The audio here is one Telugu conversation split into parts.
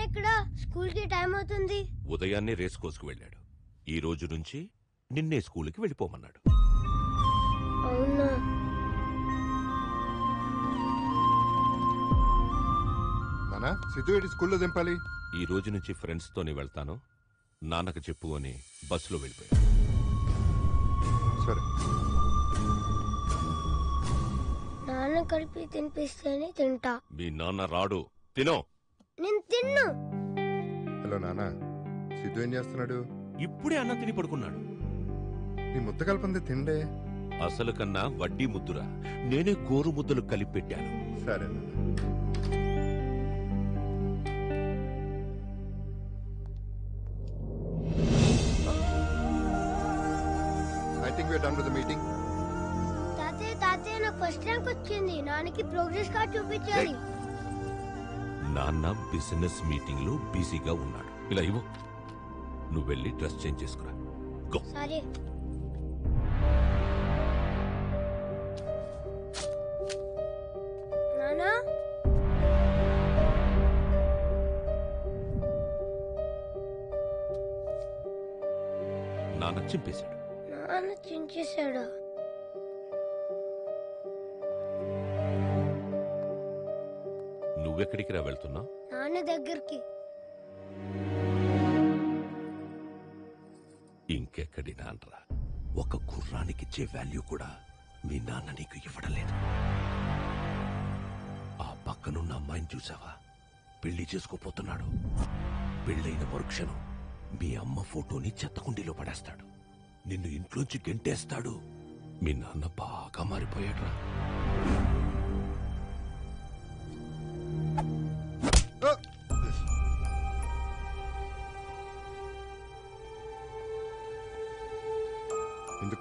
నాన్నెక్కడ స్కూల్కి టైం అవుతుంది. ఉదయాన్నే రేస్ కోసుకు వెళ్ళాడు. ఈ రోజు నుంచి నిన్నే స్కూల్కి వెళ్ళిపోమన్నాడు. అవునా? నానా సిద్ధు ఏంటి స్కూల్లో దింపాలి? ఈ రోజు నుంచి ఫ్రెండ్స్ తోనే వెళ్తాను. నాన్నకు చెప్పు అని బస్సులో వెళ్ళిపోయాడు. సరే. నాన్న కలిపి తినిపిస్తేనే తింటా. మీ నాన్న రాడు. తినో. నేను తిన్ను. హలో నానా సిద్ధు ఏం చేస్తున్నాడు? ఇప్పుడే అన్నం తిని పడుకున్నాడు. నీ ముద్ద కలపంది తిండే. అసలు కన్నా వడ్డీ ముద్దురా. నేనే గోరు ముద్దలు కలిపి పెట్టాను. సరే నాన్న I think we are done with the meeting తాతయ్య తాతయ్య నాకు ఫస్ట్ ర్యాంక్ వచ్చింది. నాన్నకి ప్రోగ్రెస్ కార్డ్ చూపించాలి. నాన్న బిజినెస్ మీటింగ్లో బిజీగా ఉన్నాడు. ఇలా ఇవ్వు. నువ్వు వెళ్ళి డ్రెస్ చేంజ్ చేసుకురా. గో. సరే. నానా? నాన్న చింపేశాడు. నాన్న చించేశాడా. నువ్వెక్కడికి రా వెళ్తున్నావు? నాన్న దగ్గరికి. ఇంకెక్కడి నాన్నరా? ఒక గుర్రానికిచ్చే వాల్యూ కూడా మీ నాన్న నీకు ఇవ్వడం లేదు ఆ పక్కనున్న అమ్మాయిని చూసావా? పెళ్ళి చేసుకోపోతున్నాడు. పెళ్ళైన మరుక్షణం మీ అమ్మ ఫోటోని చెత్తకుండీలో పడేస్తాడు. నిన్ను ఇంట్లోంచి గెంటేస్తాడు. మీ నాన్న బాగా మారిపోయాడురా.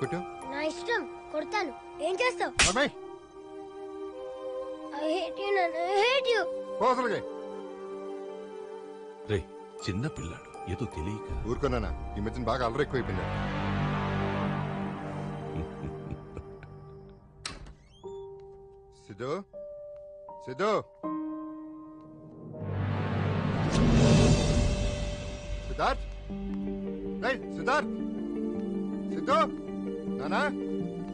కొట్టావు నా ఇష్టం. కొడతాను. ఏం చేస్తావు? అమ్మాయి ఐ హేట్ యు నాన్న. ఐ హేట్ యు పోసలుగా రే చిన్న పిల్లాడు. ఏదో తెలియక. ఊరుకున్నానా ఈ మధ్యన బాగా అల్లరి ఎక్కువైపోయింది. సిద్ధు? సిద్ధు? సిద్ధార్థ్? సిద్ధార్థ్? సిద్ధు? నానా?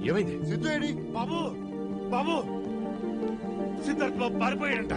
ఏమైంది? సిద్ధు ఏడి? బాబు బాబు. సిద్ధార్థ్ బాబు పారిపోయాడంట.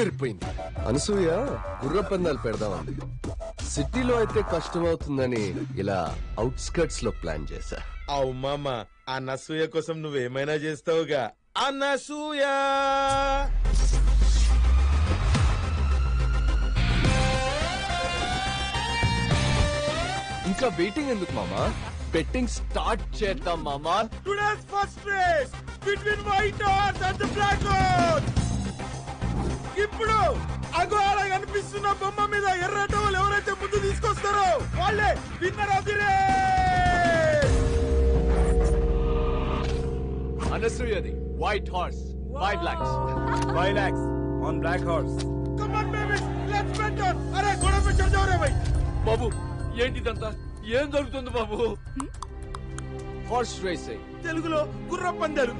అద్దరిపోయింది అనసూయ గుర్ర పందాలు పెడదామంది. సిటీలో అయితే కష్టం అవుతుందని ఇలా అవుట్స్కర్ట్స్లో ప్లాన్ చేశా. అవు మామ అన్నసూయ కోసం నువ్వేమైనా చేస్తావుగా. అన్నసూయ ఇంకా వెయిటింగ్ ఎందుకు మామా? బెట్టింగ్ స్టార్ట్ చేద్దాం మామా. Today's first race between white horse and black horse ఇప్పుడు అగో అలా కనిపిస్తున్న బొమ్మ మీద ఎర్ర టవల్ ఎవరైతే ముందు తీసుకొస్తారో వాళ్ళే winner race అనసూయది white horse five lakhs five lakhs on black horse come on babies let's bet on అరే గొడవ పెట్టి చదివరే భయ్ బాబు ఏంటిదంతా? ఏం జరుగుతుంది బాబు? హార్స్ రేసింగ్ తెలుగులో గుర్ర పందారు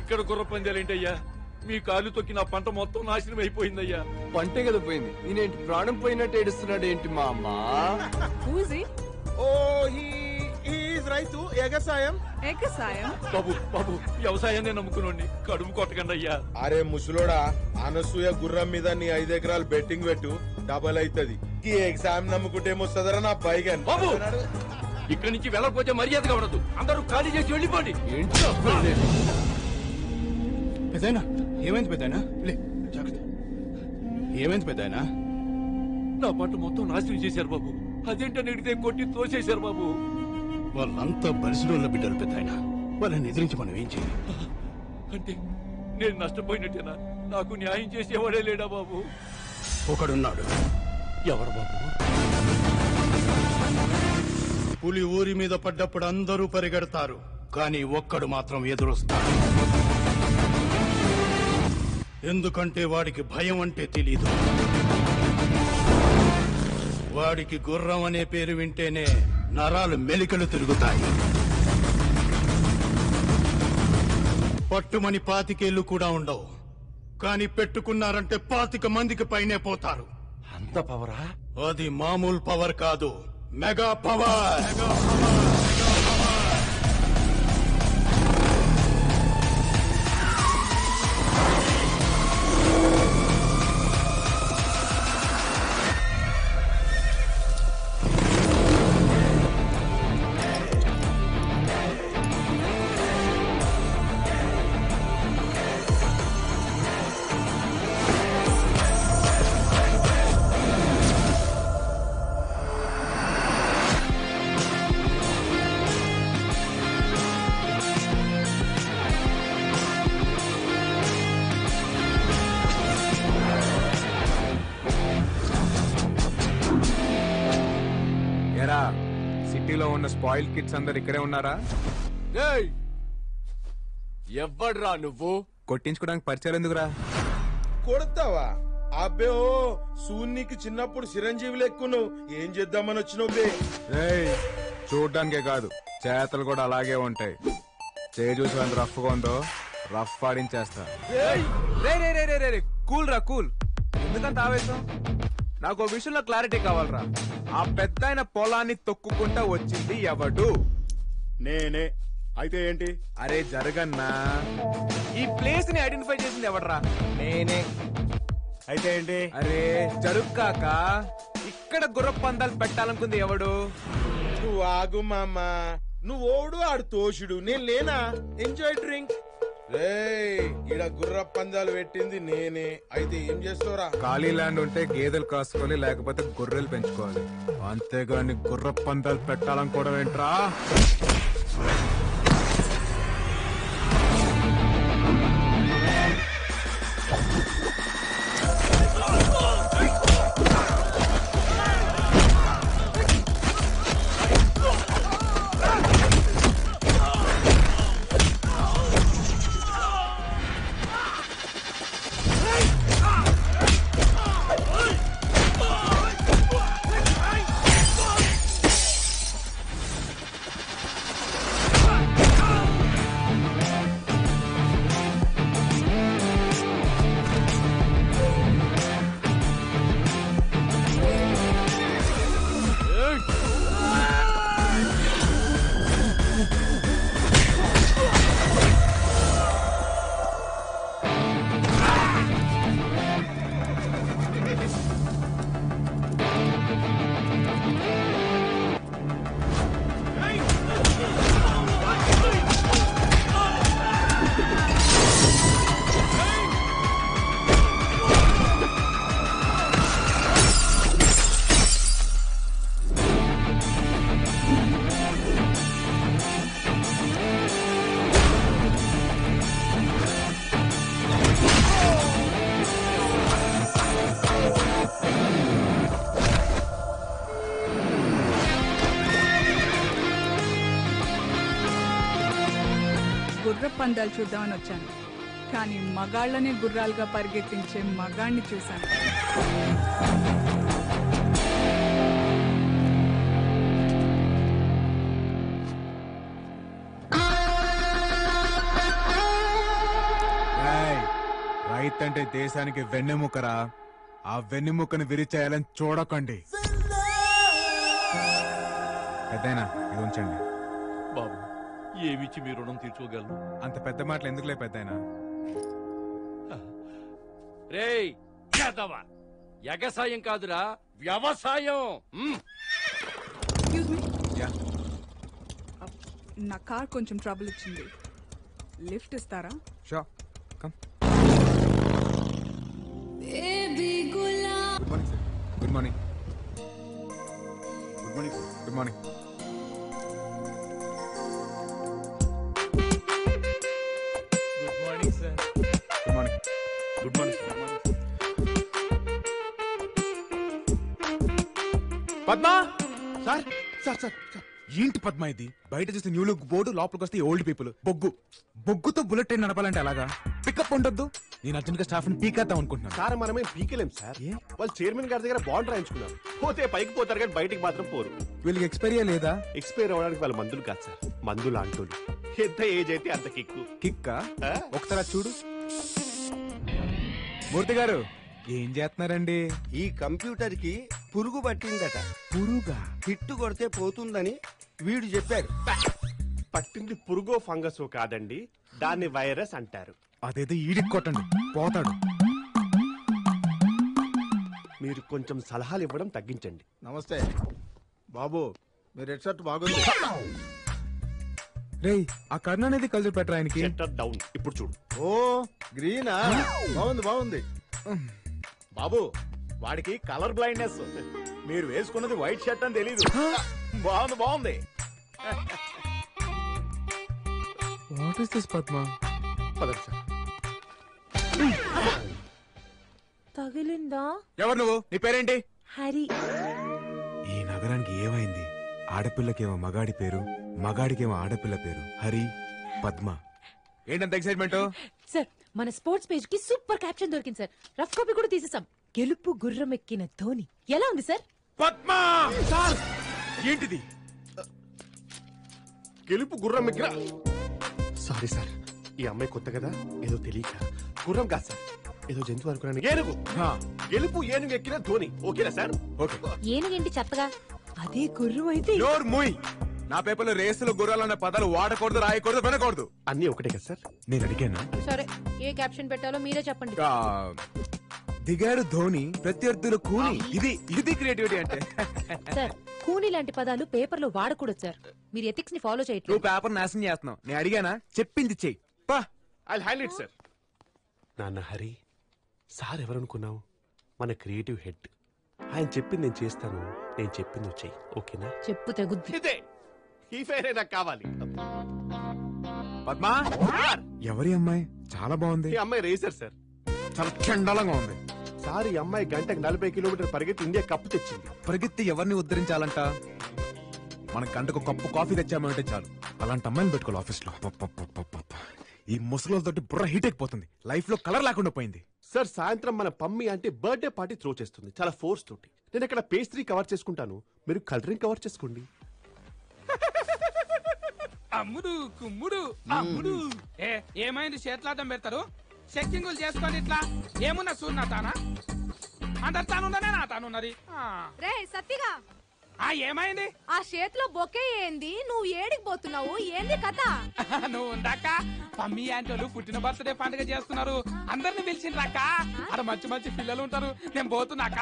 ఇక్కడ గుర్ర పందాలేంటయ్యా మీ కాలు తొక్కి నా పంట మొత్తం నాశనం అయిపోయిందయ్యా. పంటే కదా పోయింది. నేనేంటి ప్రాణం పోయినట్టు ఏడుస్తున్నాడు ఏంటి మా అమ్మ? ఓ హీ ఈస్ రైతు ఎగసాయం. ఎగసాయం? బాబు బాబు వ్యవసాయాన్ని నమ్ముకునండి కడుపు కొట్టకండి అయ్యా అరే ముసలోడా అనసూయ గుర్రం మీద నీ ఐదు ఎకరాలు బెట్టింగ్ పెట్టు డబల్ అవుతుంది ఈ ఎగ్జామ్ నమ్ముకుంటే ఏమొస్తుందరా నా పైగా బాబు! ఇక్కడి నుంచి వెళ్ళకపోతే మర్యాదగా ఉండదు. అందరూ ఖాళీ చేసి వెళ్ళిపోండి. ఏంటో. ఏమైంది పెద్దయినా? లే జాగ్రత్త. ఏమైంది పెద్దయినా? నా పంట మొత్తం నాశనం చేశారు బాబు. అదేంటని అడిగితే కొట్టి తోసేశారు బాబు. వాళ్ళంతా బలిసిరోళ్ళ బిడ్డలు పెద్దయినా? వాళ్ళని ఎదిరించి మనం ఏం చేయాలి? అంటే నేను నష్టపోయినట్టేనా? నాకు న్యాయం చేసేవాడే లేడా బాబు? ఒకడున్నాడు. ఎవరు బాబు? పులి ఊరి మీద పడ్డప్పుడు అందరూ పరిగెడతారు. కానీ ఒక్కడు మాత్రం ఎదురొస్తాడు. ఎందుకంటే వాడికి భయం అంటే తెలీదు. వాడికి గుర్రం అనే పేరు వింటేనే నరాలు మెలికలు తిరుగుతాయి. పట్టుమని పాతికేళ్ళు కూడా ఉండవు. కానీ పెట్టుకున్నారంటే పాతిక మందికి పైనే పోతారు. అంత పవరా? అది మామూలు పవర్ కాదు. Mega power! ఎరా సిటీలో ఉన్న స్పాయిల్ కిడ్స్ అందరు ఇక్కడే ఉన్నారా? ఏయ్! ఎవ్వడ్రా నువ్వు? కొట్టించుకోవడానికి పరిచయాలు ఎందుకురా? కొడతావా? అబ్బే ఓ సూన్నికి చిన్నప్పుడు చిరంజీవి లెక్కును ఏం చేద్దామని వచ్చినావు బే? రేయ్ చూడ్డానికే కాదు చేతలు కూడా అలాగే ఉంటాయి. చేయి చూసి ఎంత రఫ్గా ఉందో రఫ్ ఆడించేస్తా. రే రే రే రే రే కూల్ రా కూల్. ఎందుకంత ఆవేశం? నాకు విషయంలో క్లారిటీ కావాలరా. ఆ పెద్ద పొలాన్ని తొక్కుకుంటా వచ్చింది ఎవడు? నేనే. అయితే ఏంటి? అరే జరగన్నా. ఈ ప్లేస్ని ఐడెంటిఫై చేసింది ఎవడరా? నేనే. అయితే ఏంటి? అరే జరుక్కాక ఇక్కడ గుర్ర పందాలు పెట్టాలనుకుంది ఎవడు? నువ్వు ఆగు మామ. నువ్వు ఓడు ఆడు తోషుడు. నేను లేనా? ఎంజాయ్ డ్రింక్ రే ఈడ గుర్ర పందాలు పెట్టింది నేనే. అయితే ఏం చేస్తావురా? ఖాళీ ల్యాండ్ ఉంటే గేదెలు కాసుకోవాలి లేకపోతే గొర్రెలు పెంచుకోవాలి. అంతేగాని గుర్ర పందాలు పెట్టాలనుకోవడం ఏంట్రా? పందాలు చూద్దామని వచ్చాను. కానీ మగాళ్ళనే గుర్రాలుగా పరిగెత్తించే మగాణ్ణి చూశాను. రైతంటే దేశానికి వెన్నెముకరా? ఆ వెన్నెముకను విరిచేయాలని చూడకండి. పెద్దయినా ఇది ఉంచండి. బాబు. ఏమిచ్చి మీ రుణం తీర్చుకోగలను? అంత పెద్ద మాటలు ఎందుకులే పెద్ద రేయ్ యాదవ ఎగసాయం కాదురా వ్యవసాయం. నా కార్ కొంచెం ట్రబుల్ ఇచ్చింది లిఫ్ట్ ఇస్తారా? Show come. Good morning Padma! Sir sir sir ఏంటి పద్మ ఇది? బయట చూస్తే న్యూ లుక్ బోర్డు లోపలికి వస్తే ఓల్డ్ పీపుల్. బొగ్గు. బొగ్గుతో బుల్లెట్ ట్రైన్ నడపాలంటే అలాగా పికప్ ఉండొద్దు. నేను అర్జున్గా స్టాఫ్ని పీకేద్దాం అనుకుంటున్నాను. సార్ మనమేం పీకలేం సార్? వాళ్ళు చైర్మన్ గారి దగ్గర బాండ్ రాయించుకున్నారు. పోతే పైకి పోతారు కానీ బయటికి మాత్రం పోరు. వీళ్ళకి ఎక్స్పైరియా లేదా? ఎక్స్పైర్ అవ్వడానికి వాళ్ళ మందులు కాదు సార్. మందులు అంటోళ్ళు ఎంత ఏజ్ అయితే అంత కిక్కు. కిక్క? ఒకసారి చూడు. మూర్తి గారు ఏం చేస్తున్నారండి? ఈ కంప్యూటర్కి పురుగు పట్టిందట. పురుగా? హిట్ కొడితే పోతుందని వీడు చెప్పారు. పట్టింది పురుగో ఫంగస్ కాదండి దాన్ని వైరస్ అంటారు. అదేదో ఈడికి కొట్టండి పోతాడు. మీరు కొంచెం సలహాలు ఇవ్వడం తగ్గించండి. నమస్తే. బాబు మీ రెడ్ షర్ట్ బాగుంది. రేయ్ ఆ కర్ణ అనేది కలిసి పెట్టరా ఆయనకి? Shutter down. ఇప్పుడు చూడు. ఓ గ్రీనా? బాగుంది బాగుంది. బాబు వాడికి కలర్ బ్లైండ్నెస్. మీరు వేసుకున్నది వైట్ షర్ట్ అని తెలీదు. బాగుంది బాగుంది. వాట్ ఇస్ దిస్ పద్మ పదండి సార్ తగిలిందా? ఎవరు నువ్వు? నీ పేరేంటి? హరి. ఈ నగరానికి ఏమైంది? ఆడపిల్లకేమో మగాడి పేరు మగాడికేమో ఆడపిల్ల పేరు. హరి పద్మ. ఏంటంత ఎక్సైట్మెంట్ సార్ మన స్పోర్ట్స్ పేజ్కి సూపర్ క్యాప్షన్ దొరికింది సార్. రఫ్ కాపీ కూడా తీసేసాం. గెలుపు గుర్రం ఎక్కిన ధోని. ఎలా ఉంది సార్? పద్మ! సార్! ఏంటిది? గెలుపు గుర్రం ఎక్కిన సారీ సార్. ఈ అమ్మాయి కొత్త కదా? ఏదో తెలియక. గుర్రం కాదు సార్. ఏదో జంతువు అనుకున్నాను. ఏనుగు! గెలుపు ఏనుగు ఎక్కిన ధోని. ఓకేనా సార్? ఓకే. ఏనుగేంటి చెత్తగా అదే గుర్రం అయితే డోర్ మూయ్! నా పేపర్లో రేసులు గుర్రాలన్న పదాలు వాడకూడదు రాయకూడదు వినకూడదు. అన్నీ ఒకటే కదా సార్? నేను అడిగానా? సరే ఏ క్యాప్షన్ పెట్టాలో మీరే చెప్పండి. ఆ, దిగాడు ధోని ప్రత్యర్థులు కూని. ఇది ఇది క్రియేటివిటీ అంటే. సార్ కూని లాంటి పదాలు పేపర్లో వాడకూడదు సార్. మీరు ఎథిక్స్ని ఫాలో చేయట్లేదు. నువ్వు పేపర్ నాశనం చేస్తున్నావు. నేను అడిగానా? చెప్పింది చెయ్యి. పా. ఐ ఇట్ సార్ నాన్న హరి సార్ ఎవరనుకున్నావు? మన క్రియేటివ్ హెడ్ ఆయన చెప్పింది నేను చేస్తాను. నేను చెప్పింది నువ్వు చెయ్యి. ఓకేనా? చెప్పు తెగుద్ది. ఇదే. ఈ ఫైరే నాకు కావాలి. పద్మా. ఎవరి అమ్మాయి? చాలా బాగుంది. ఈ అమ్మాయి రేసర్ సార్ చాలా చండాలంగా ఉంది. సార్ ఈ అమ్మాయి గంటకు నలభై కిలోమీటర్ పరిగెత్తి ఇండియా కప్పు తెచ్చింది. పరిగెత్తి ఎవరిని ఉద్ధరించాలంట? మన గంటకు కప్పు కాఫీ తెచ్చామంటే చాలు. అలాంటి అమ్మాయిని పెట్టుకోవాలి ఆఫీస్లో ఈ ముసలితోటి బుర్ర హీట్ అయిపోతుంది. లైఫ్లో కలర్ లేకుండా పోయింది. సార్ సాయంత్రం మన పమ్మి అంటే బర్త్డే పార్టీ త్రో చేస్తుంది. చాలా ఫోర్స్ తోటి. నేను ఇక్కడ పేస్ట్రీ కవర్ చేసుకుంటాను. మీరు కలరింగ్ కవర్ చేసుకోండి. అమ్ముడు కుమ్ముడు అమ్ముడు. ఏ ఏమైంది? చేతులాటం పెడతారు? చెక్కింగులు చేసుకొని ఇట్లా ఏమున్నా చూడనా తానా? అందరు తానున్నదే నా తానున్నది ఆ. రే సత్తిగా. ఆ ఏమైంది? ఆ చేతిలో బొకే ఏంది? నువ్వు ఏడికి పోతున్నావు? ఏంది కథ? నువ్వు ఉందాక పమ్మి ఆంటోలు పుట్టిన బర్త్డే పండుగ చేస్తున్నారు. అందరిని పిలిచిండ్రాక అక్కడ మంచి మంచి పిల్లలు ఉంటారు. నేను పోతున్నాక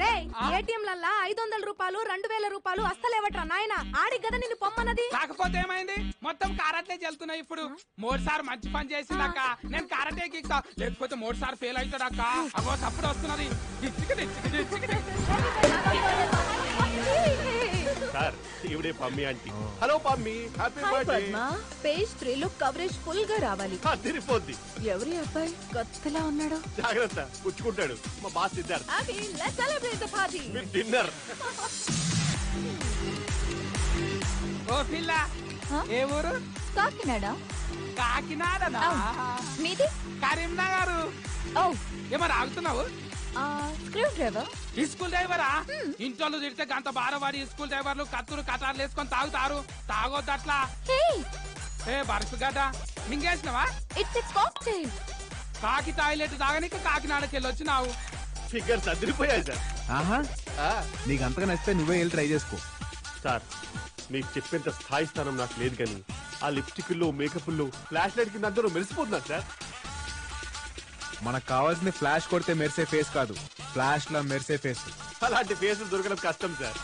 రే ఏటీఎం లల్లా ఐదు వందల రూపాయలు రెండు వేల రూపాయలు అస్తలేవట్రా నాయన? ఆడికి కదా నిన్ను పొమ్మన్నది. కాకపోతే ఏమైంది? మొత్తం కారటే చెల్తున్నాయి ఇప్పుడు. మూడు సార్ మంచి పని చేసిందాక నేను కారటే ఇస్తా లేకపోతే మూడు సార్ ఫెయిల్ అవుతాడాక అగో తప్పుడు వస్తున్నది. Sir ఇవిడే Pammi aunty. Hello Pammi happy birthday page three లో కవరేజ్ ఫుల్గా రావాలి. తిరిగిపోద్ది. ఎవరి అబ్బాయి? కొత్తలా ఉన్నాడు? జాగ్రత్త పుచ్చుకుంటాడు. మా బాస్ సిద్ధార్థ్ అవి let's celebrate the party dinner ఓ పిల్ల ఏ ఊరు? కాకినాడ. కాకినాడనా? మీది? కరీంనగర్. ఓ. ఏమన్నా ఆగుతున్నావు స్క్రూ డ్రైవర్. ఈ స్కూల్ డ్రైవరా? ఇంట్లో తిడితే గంత బారవాడి ఈ స్కూల్ డ్రైవర్లు కత్తులు కటార్లు వేసుకొని తాగుతారు. తాగొద్దు అట్లా ఏ బరుసు గడ్డ. మింగేసినవా? ఇట్స్ ఎ కాక్టైల్ కాకి టాయిలెట్ తాగనీకి కాకినాడకి వెళ్ళి వచ్చినావు. ఫిగర్స్ అదిరిపోయాయి సార్. ఆహా. ఆ, నీకు అంతగా నచ్చితే నువ్వే వెళ్ళి ట్రై చేసుకో. సార్ నీకు చెప్పేంత స్థాయి స్థానం నాకు లేదు కానీ ఆ లిప్స్టిక్లో మేకప్లో ఫ్లాష్ లైట్ కింద అందరూ మెరిసిపోతున్నారు సార్. మనకు కావాల్సింది ఫ్లాష్ కొడితే మెరిసే ఫేస్ కాదు. ఫ్లాష్ లా మెరిసే ఫేస్ అలాంటి ఫేస్ దొరకడం కష్టం సార్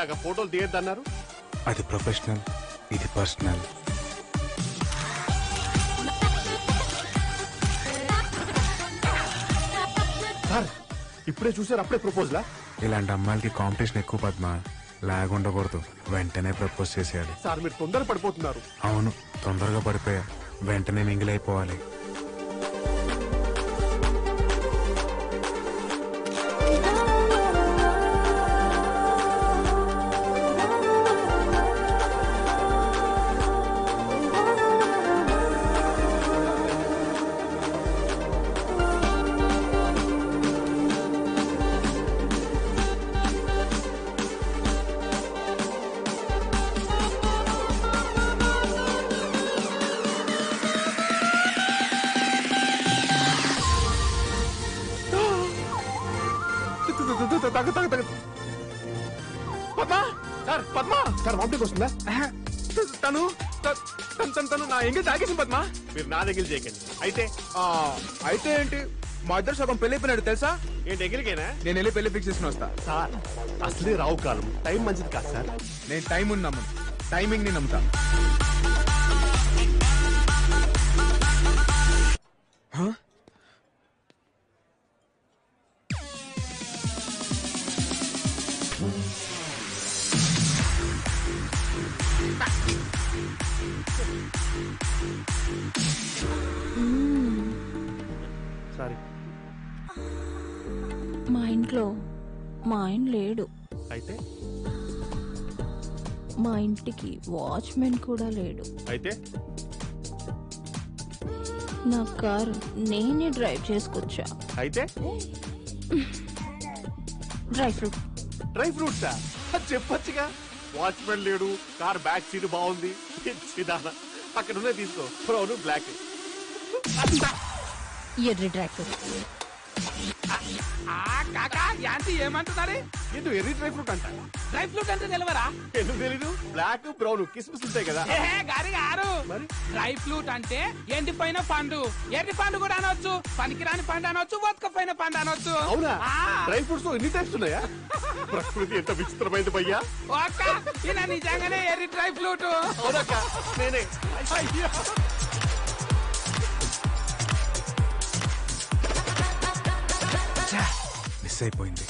ఇందాక ఫోటోలు తీయద్దన్నారు. అది ప్రొఫెషనల్ ఇది పర్సనల్. సార్ ఇప్పుడే చూసారు అప్పుడే ప్రపోజలా? ఇలాంటి అమ్మాయిలకి కాంపిటీషన్ ఎక్కువ పద్మ. లాగ్ ఉండకూడదు. వెంటనే ప్రపోజ్ చేసేయాలి. సార్ మీరు తొందర పడిపోతున్నారు అవును తొందరగా పడిపోయా. వెంటనే మింగిల్ సార్ వామిటింగ్ వస్తుందా? తను త- తను తను తను నా ఎంగిల్ తాగేసి పద్మ. మీరు నా దగ్గర చేయకండి. అయితే ఆ, అయితే ఏంటి? మా ఇద్దరు సగం పెళ్ళి అయిపోయినాడు తెలుసా? ఏంటి ఎగిరికైనా నేను వెళ్ళి పెళ్ళి ఫిక్స్ చేసుకుని వస్తా. సార్ అసలే రావు కాలం. టైం మంచిది కాదు సార్. నేను టైం ఉంది నమ్మను టైమింగ్ని నమ్ముతా. హ? సారీ. మా ఇంట్లో మా ఆయన లేడు. అయితే? మా ఇంటికి వాచ్మెన్ కూడా లేడు. అయితే? నా కారు నేనే డ్రైవ్ చేసుకొచ్చా. అయితే? Dry fruit. డ్రై ఫ్రూట్సా? చెప్పొచ్చుగా. వాచ్మెన్ లేడు కార్ బ్యాక్ సీట్ బాగుంది. సిదానా అక్కడ ఉన్నది తీసుకో. బ్రౌన్ బ్లాక్ ఎర్రి డ్రై కాకా యాంటీ ఏమంటున్నారు? ఇది ఎర్రీ డ్రై ఫ్రూట్ అంట. డ్రై ఫ్రూట్ అంటే తెలియరా ఎందుకు తెలీదు? బ్లాక్ బ్రౌన్ కిస్మిస్ ఉంటాయి కదా. ఏ గారి గారు. డ్రై ఫ్రూట్ అంటే ఎండిపోయిన పండు. ఎండి పండు కూడా అనొచ్చు. పనికిరాని పండు అనొచ్చు బతకపోయిన పండు అనొచ్చు. అవునా? ఆ, డ్రై ఫ్రూట్స్ ఎన్ని టైప్స్ ఉన్నాయా? ప్రకృతి ఎంత విచిత్రమైంది భయ్యా. నిజంగానే ఎర్రి డ్రై ఫ్రూట్. అవునక్క నేనే. అయ్యో. మిస్ అయిపోయింది.